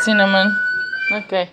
Cinnamon. Okay.